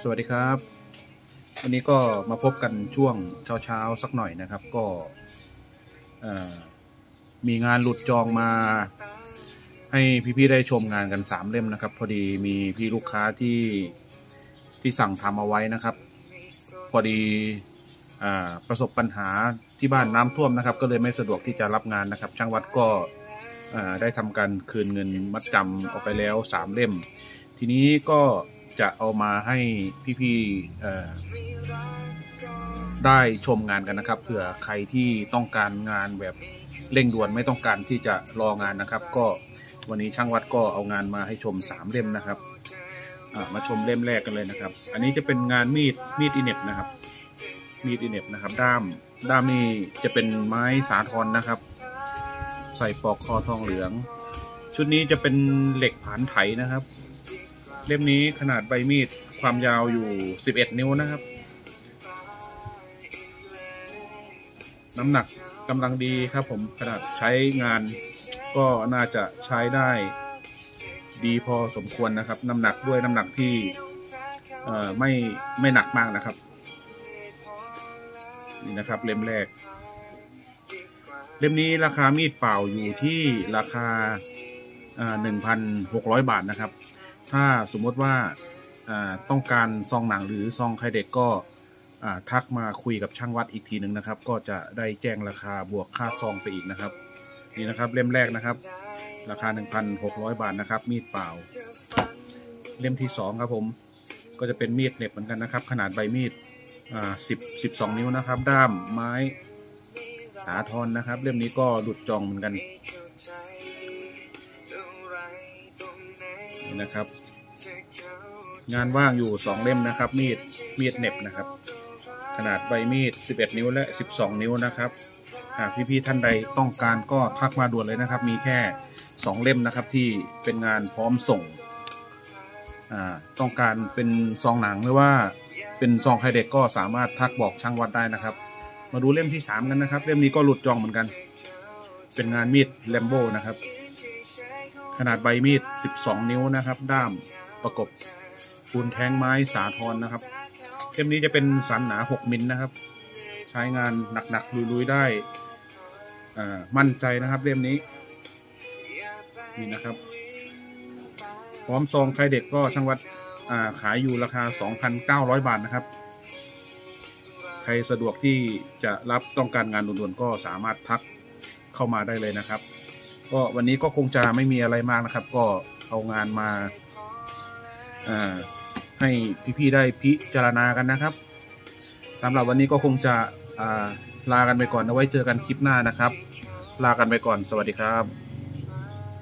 สวัสดีครับ วันนี้ก็มาพบกันช่วงเช้าๆสักหน่อยนะครับ ก็มีงานหลุดจองมา ให้พี่ๆได้ชมงานกันสามเล่มนะครับ พอดีมีพี่ลูกค้าที่ที่สั่งทำเอาไว้นะครับ พอดีอประสบปัญหาที่บ้านน้ำท่วมนะครับ ก็เลยไม่สะดวกที่จะรับงานนะครับ ช่างวัดก็ได้ทำการคืนเงินมัดจำออกไปแล้วสามเล่ม ทีนี้ก็ จะเอามาให้พี่ๆได้ชมงานกันนะครับ เผื่อใครที่ต้องการงานแบบเร่งด่วนไม่ต้องการที่จะรองานนะครับ ก็วันนี้ช่างวัดก็เอางานมาให้ชมสามเล่มนะครับมาชมเล่มแรกกันเลยนะครับ อันนี้จะเป็นงานมีดมีดอินเน็บนะครับ มีดอินเน็บนะครับ ด้ามด้ามนี่จะเป็นไม้สาทรนะครับ ใส่ปลอกคอทองเหลือง ชุดนี้จะเป็นเหล็กผานไถนะครับ เล่มนี้ขนาดใบมีดความยาวอยู่ 11 นิ้วนะครับ น้ำหนักกำลังดีครับผมขนาดใช้งานก็น่าจะใช้ได้ดีพอสมควรนะครับ น้ำหนักด้วยน้ำหนักที่ไม่ไม่หนักมากนะครับ นี่นะครับเล่มแรก เล่มนี้ราคามีดเปล่าอยู่ที่ราคาหนึ่งพันหกร้อยบาทนะครับ ถ้าสมมติว่าต้องการซองหนังหรือซองไข่เด็กก็ทักมาคุยกับช่างวัดอีกทีหนึ่งนะครับ ก็จะได้แจ้งราคาบวกค่าซองไปอีกนะครับ นี่นะครับเล่มแรกนะครับ ราคา 1,600 บาทนะครับ มีดเปล่า เล่มที่สองครับผม ก็จะเป็นมีดเหน็บเหมือนกันนะครับ ขนาดใบมีดอ่า10 12นิ้วนะครับ ด้ามไม้สาทรนะครับ เล่มนี้ก็หลุดจองเหมือนกันนี่นะครับ งานว่างอยู่2เล่มนะครับ มีดมีดเน็บนะครับ ขนาดใบมีด 11 นิ้วและ 12 นิ้วนะครับหากพี่ๆท่านใดต้องการก็ทักมาด่วนเลยนะครับ มีแค่ 2 เล่มนะครับที่เป็นงานพร้อมส่งอ่าต้องการเป็นซองหนังหรือว่าเป็นซองไข่เด็กก็สามารถทักบอกช่างวัดได้นะครับ มาดูเล่มที่ 3 กันนะครับ เล่มนี้ก็หลุดจองเหมือนกัน เป็นงานมีดแลมโบนะครับ ขนาดใบมีด 12 นิ้วนะครับ ด้ามประกบ ฟูนแทงไม้สาทรนะครับ เล่มนี้จะเป็นสันหนา 6 มิลนะครับ ใช้งานหนักๆลุยๆได้อ่ามั่นใจนะครับเล่มนี้ นี่นะครับ พร้อมซองใครเด็กก็ช่างวัดอ่าขายอยู่ราคา 2,900 บาทนะครับ ใครสะดวกที่จะรับต้องการงานด่วนๆก็สามารถทักเข้ามาได้เลยนะครับ ก็วันนี้ก็คงจะไม่มีอะไรมากนะครับ ก็เอางานมาอ่า ให้พี่ๆได้พิจารณากันนะครับสำหรับวันนี้ก็คงจะลากันไปก่อนเอาไว้เจอกันคลิปหน้านะครับ ลากันไปก่อนสวัสดีครับ